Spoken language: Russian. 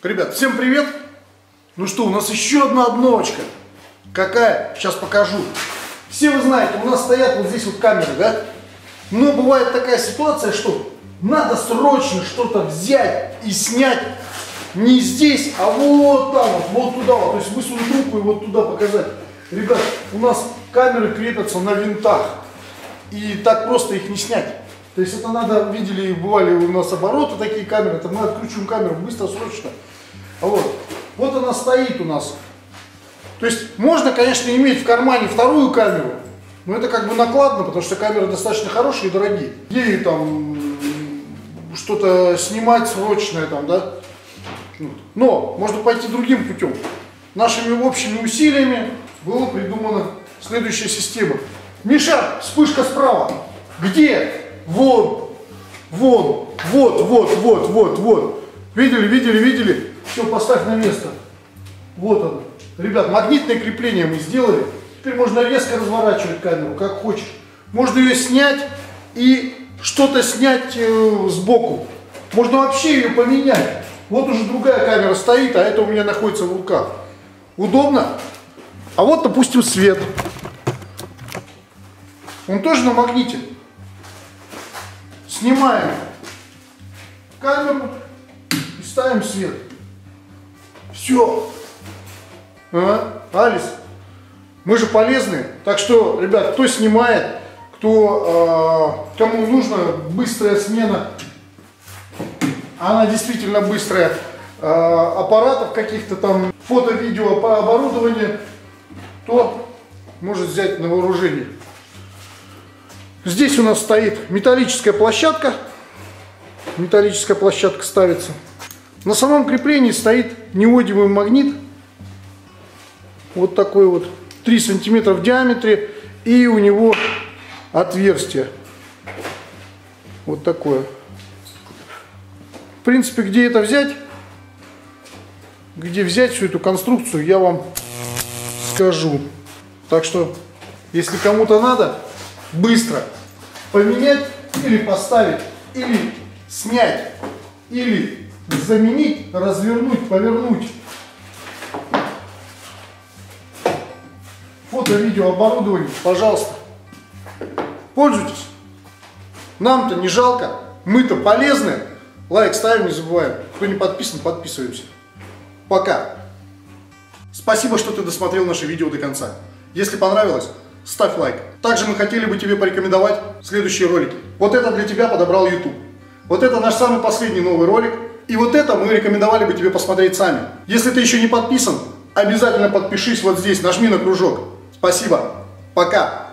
Ребят, всем привет! Ну что, у нас еще одна обновочка. Какая? Сейчас покажу. Все вы знаете, у нас стоят вот здесь вот камеры, да? Но бывает такая ситуация, что надо срочно что-то взять и снять не здесь, а вот там, вот, вот туда вот. То есть высунуть руку и вот туда показать. Ребят, у нас камеры крепятся на винтах. И так просто их не снять. То есть это надо, видели, бывали у нас обороты такие камеры, там мы откручиваем камеру быстро, срочно. Вот. Вот она стоит у нас. То есть можно, конечно, иметь в кармане вторую камеру, но это как бы накладно, потому что камеры достаточно хорошие и дорогие. Ею там что-то снимать срочное там, да. Но можно пойти другим путем. Нашими общими усилиями была придумана следующая система. Миша, вспышка справа. Где? Вон, вон, вот, вот, вот, вот, вот. Видели, видели, видели? Все, поставь на место. Вот оно. Ребят, магнитное крепление мы сделали. Теперь можно резко разворачивать камеру, как хочешь. Можно ее снять и что-то снять э, сбоку. Можно вообще ее поменять. Вот уже другая камера стоит, а это у меня находится в руках. Удобно? А вот, допустим, свет. Он тоже на магните. Снимаем камеру и ставим свет. Все. А? Алис, мы же полезны. Так что, ребят, кто снимает, кто, э, кому нужна быстрая смена, она действительно быстрая, э, аппаратов каких-то там, фото-видео по оборудованию, то может взять на вооружение. Здесь у нас стоит металлическая площадка. Металлическая площадка ставится. На самом креплении стоит неодимый магнит. Вот такой вот 3 сантиметра в диаметре. И у него отверстие. Вот такое. В принципе, где это взять? Где взять всю эту конструкцию, я вам скажу. Так что, если кому-то надо, быстро поменять или поставить, или снять, или заменить, развернуть, повернуть. Фото-видео оборудование, пожалуйста, пользуйтесь. Нам-то не жалко, мы-то полезны. Лайк ставим, не забываем. Кто не подписан, подписываемся. Пока. Спасибо, что ты досмотрел наше видео до конца. Если понравилось, ставь лайк. Также мы хотели бы тебе порекомендовать следующие ролики. Вот это для тебя подобрал YouTube. Вот это наш самый последний новый ролик. И вот это мы рекомендовали бы тебе посмотреть сами. Если ты еще не подписан, обязательно подпишись вот здесь, нажми на кружок. Спасибо. Пока.